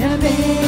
Amém.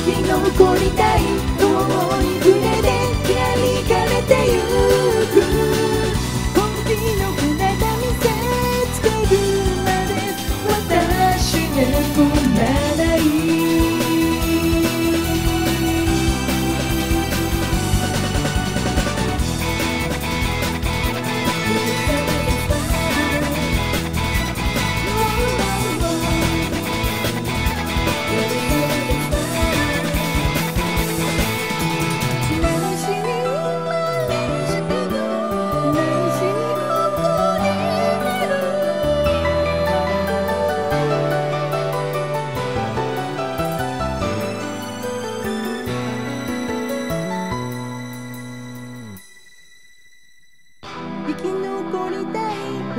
日の起りたい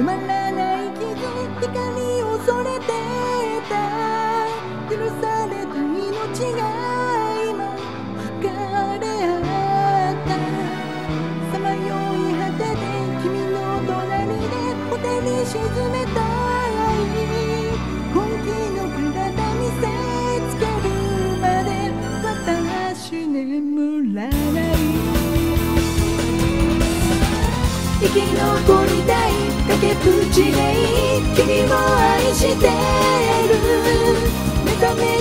When で君を愛してる。目覚め